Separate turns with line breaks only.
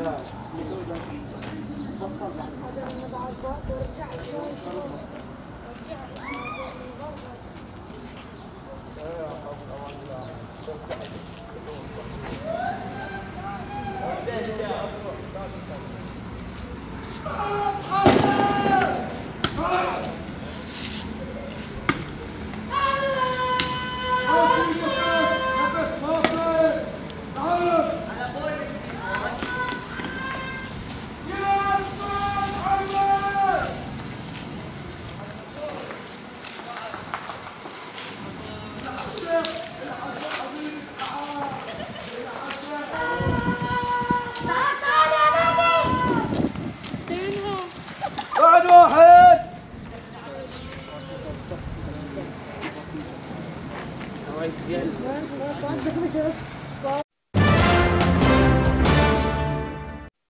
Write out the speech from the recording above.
Evet.
Thanks,